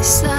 So